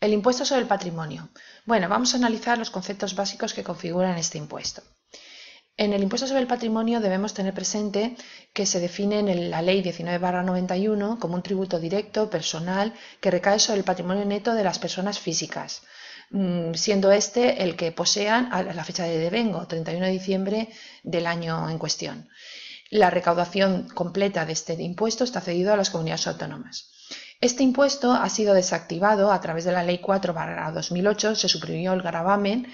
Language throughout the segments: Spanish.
El impuesto sobre el patrimonio. Bueno, vamos a analizar los conceptos básicos que configuran este impuesto. En el impuesto sobre el patrimonio debemos tener presente que se define en la ley 19-91 como un tributo directo, personal, que recae sobre el patrimonio neto de las personas físicas, mm, siendo este el que posean a la fecha de devengo, 31 de diciembre del año en cuestión. La recaudación completa de este impuesto está cedido a las comunidades autónomas. Este impuesto ha sido desactivado a través de la Ley 4-2008, se suprimió el gravamen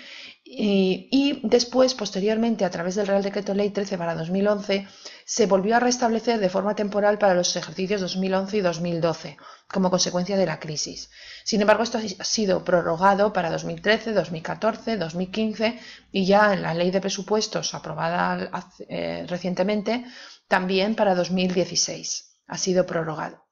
y, después, posteriormente, a través del Real Decreto Ley 13-2011, se volvió a restablecer de forma temporal para los ejercicios 2011 y 2012, como consecuencia de la crisis. Sin embargo, esto ha sido prorrogado para 2013, 2014, 2015 y ya en la Ley de Presupuestos aprobada eh, recientemente, también para 2016. Ha sido prorrogado.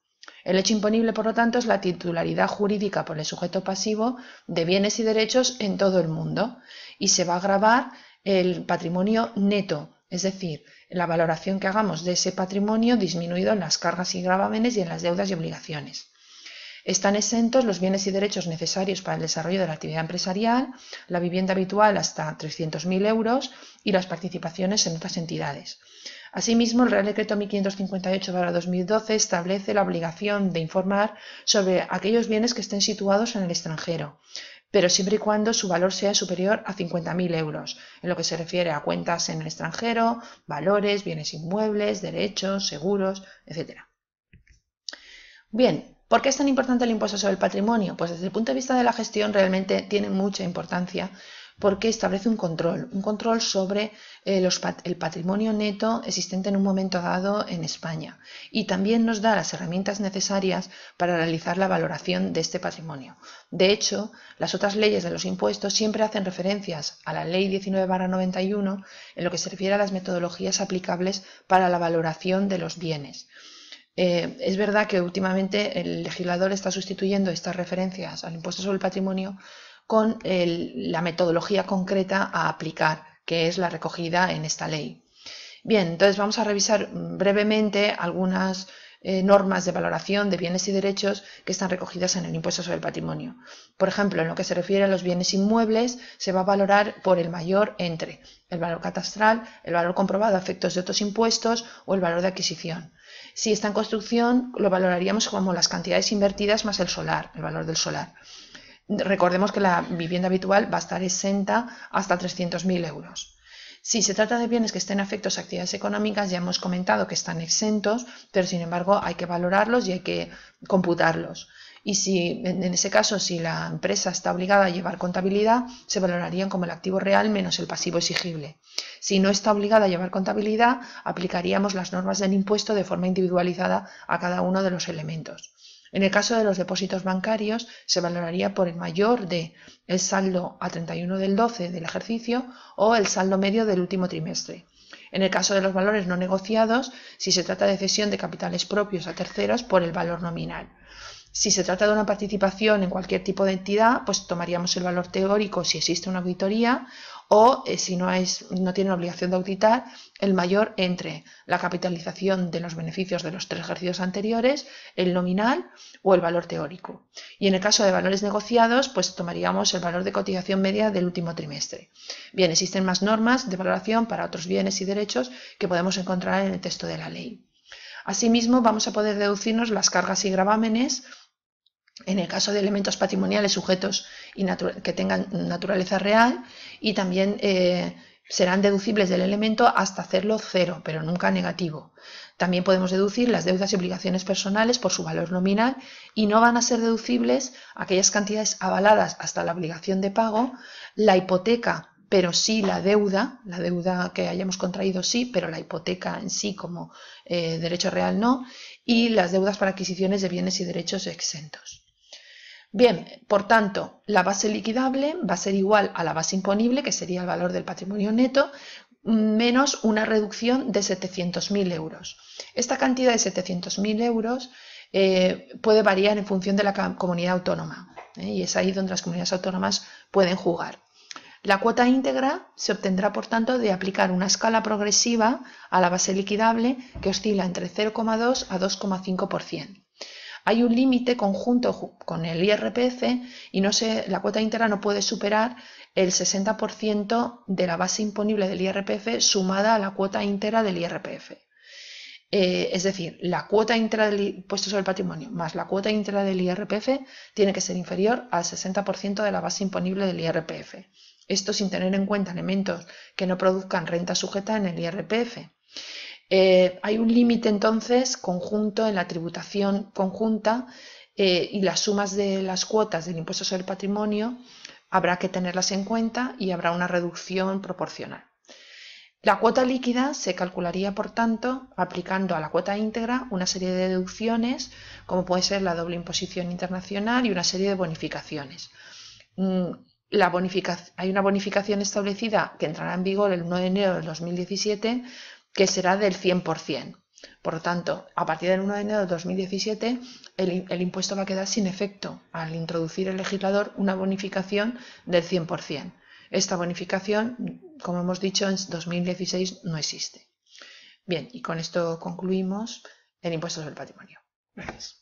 El hecho imponible, por lo tanto, es la titularidad jurídica por el sujeto pasivo de bienes y derechos en todo el mundo y se va a grabar el patrimonio neto, es decir, la valoración que hagamos de ese patrimonio disminuido en las cargas y gravámenes y en las deudas y obligaciones. Están exentos los bienes y derechos necesarios para el desarrollo de la actividad empresarial, la vivienda habitual hasta 300.000 euros y las participaciones en otras entidades. Asimismo, el Real Decreto 1558-2012 establece la obligación de informar sobre aquellos bienes que estén situados en el extranjero, pero siempre y cuando su valor sea superior a 50.000 euros, en lo que se refiere a cuentas en el extranjero, valores, bienes inmuebles, derechos, seguros, etc. Bien, ¿por qué es tan importante el impuesto sobre el patrimonio? Pues desde el punto de vista de la gestión realmente tiene mucha importancia porque establece un control, un control sobre eh, el patrimonio neto existente en un momento dado en España y también nos da las herramientas necesarias para realizar la valoración de este patrimonio. De hecho, las otras leyes de los impuestos siempre hacen referencias a la Ley 19-91 en lo que se refiere a las metodologías aplicables para la valoración de los bienes. Eh, es verdad que últimamente el legislador está sustituyendo estas referencias al impuesto sobre el patrimonio con la metodología concreta a aplicar, que es la recogida en esta ley. Bien, entonces vamos a revisar brevemente algunas eh, normas de valoración de bienes y derechos que están recogidas en el impuesto sobre el patrimonio. Por ejemplo, en lo que se refiere a los bienes inmuebles, se va a valorar por el mayor entre el valor catastral, el valor comprobado a efectos de otros impuestos o el valor de adquisición. Si está en construcción, lo valoraríamos como las cantidades invertidas más el solar, el valor del solar. Recordemos que la vivienda habitual va a estar exenta hasta 300.000 euros. Si se trata de bienes que estén afectos a actividades económicas, ya hemos comentado que están exentos, pero sin embargo hay que valorarlos y hay que computarlos. Y si en ese caso, si la empresa está obligada a llevar contabilidad, se valorarían como el activo real menos el pasivo exigible. Si no está obligada a llevar contabilidad, aplicaríamos las normas del impuesto de forma individualizada a cada uno de los elementos. En el caso de los depósitos bancarios, se valoraría por el mayor de el saldo a 31 del 12 del ejercicio o el saldo medio del último trimestre. En el caso de los valores no negociados, si se trata de cesión de capitales propios a terceros, por el valor nominal. Si se trata de una participación en cualquier tipo de entidad, pues tomaríamos el valor teórico si existe una auditoría o eh, si no, es, no tienen obligación de auditar, el mayor entre la capitalización de los beneficios de los tres ejercicios anteriores, el nominal o el valor teórico. Y en el caso de valores negociados, pues tomaríamos el valor de cotización media del último trimestre. Bien, existen más normas de valoración para otros bienes y derechos que podemos encontrar en el texto de la ley. Asimismo, vamos a poder deducirnos las cargas y gravámenes en el caso de elementos patrimoniales sujetos y que tengan naturaleza real y también eh, serán deducibles del elemento hasta hacerlo cero, pero nunca negativo. También podemos deducir las deudas y obligaciones personales por su valor nominal y no van a ser deducibles aquellas cantidades avaladas hasta la obligación de pago, la hipoteca, pero sí la deuda, la deuda que hayamos contraído sí, pero la hipoteca en sí como eh, derecho real no, y las deudas para adquisiciones de bienes y derechos exentos. Bien, por tanto, la base liquidable va a ser igual a la base imponible, que sería el valor del patrimonio neto, menos una reducción de 700.000 euros. Esta cantidad de 700.000 euros eh, puede variar en función de la comunidad autónoma ¿eh? y es ahí donde las comunidades autónomas pueden jugar. La cuota íntegra se obtendrá, por tanto, de aplicar una escala progresiva a la base liquidable que oscila entre 0,2 a 2,5%. Hay un límite conjunto con el IRPF y no se, la cuota íntegra no puede superar el 60% de la base imponible del IRPF sumada a la cuota íntegra del IRPF. Eh, es decir, la cuota íntegra del impuesto sobre el patrimonio más la cuota íntegra del IRPF tiene que ser inferior al 60% de la base imponible del IRPF. Esto sin tener en cuenta elementos que no produzcan renta sujeta en el IRPF. Eh, hay un límite entonces conjunto en la tributación conjunta eh, y las sumas de las cuotas del impuesto sobre el patrimonio habrá que tenerlas en cuenta y habrá una reducción proporcional. La cuota líquida se calcularía, por tanto, aplicando a la cuota íntegra una serie de deducciones, como puede ser la doble imposición internacional y una serie de bonificaciones. Mm, hay una bonificación establecida que entrará en vigor el 1 de enero del 2017 que será del 100%. Por lo tanto, a partir del 1 de enero de 2017, el, el, impuesto va a quedar sin efecto al introducir el legislador una bonificación del 100%. Esta bonificación, como hemos dicho, en 2016 no existe. Bien, y con esto concluimos el impuesto sobre el patrimonio. Gracias.